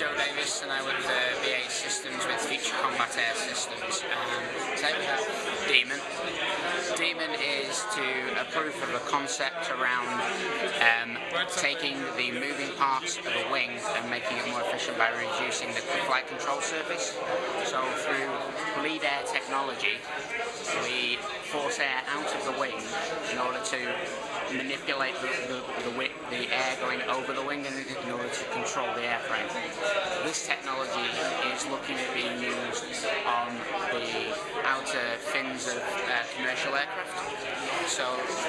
Joe Davies and I work for Systems with Future Combat Air Systems. Um, today we have Demon. Demon is to a proof of a concept around um, taking the moving parts of a wing and making it more efficient by reducing the flight control surface. So through bleed air technology, we force air out of the wing in order to manipulate the, the, the, the air going over the wing in order to control the airframe. This technology is looking at being used on the outer fins of uh, commercial aircraft. So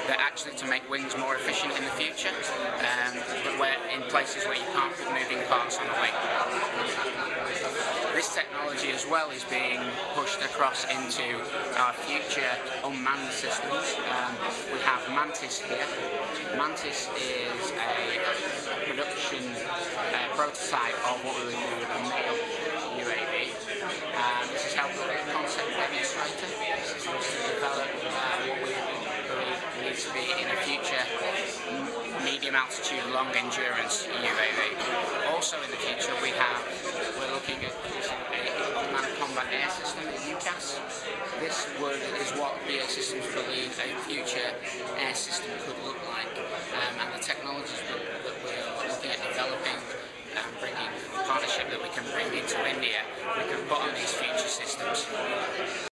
they're actually to make wings more efficient in the future, um, where in places where you can't put moving parts on a wing. This technology as well is being pushed across into our future unmanned systems. Um, we have Mantis here. Mantis is a production uh, prototype of what we would do with a MALE UAV. Um, this is helped by a concept demonstrator. This is to develop what we believe needs to be in a future medium altitude, long endurance UAV. Also in the future air system, the UCAS. This would, is what BAE Systems believe a future air system could look like. Um, and the technologies that, that we're looking at developing and bringing, partnership that we can bring into India,